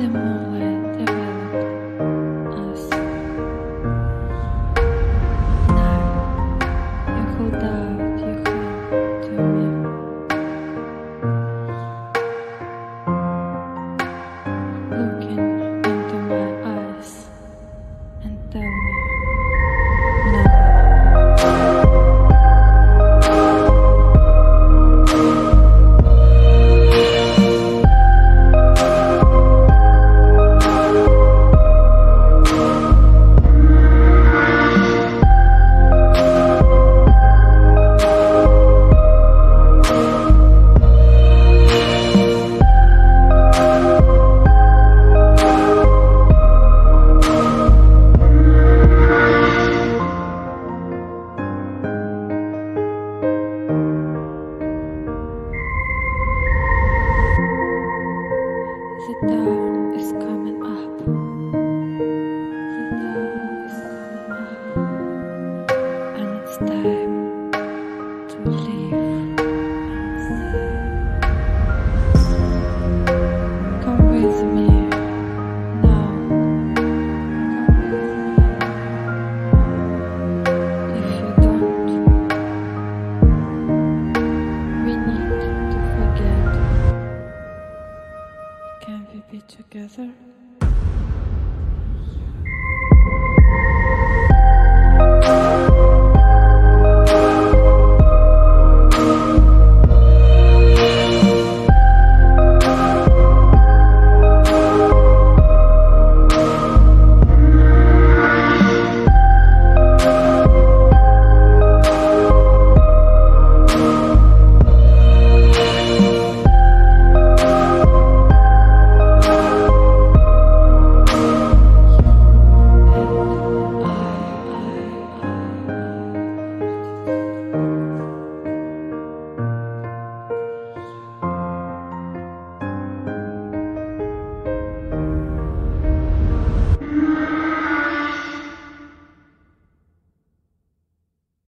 The mon. time. Can we be together?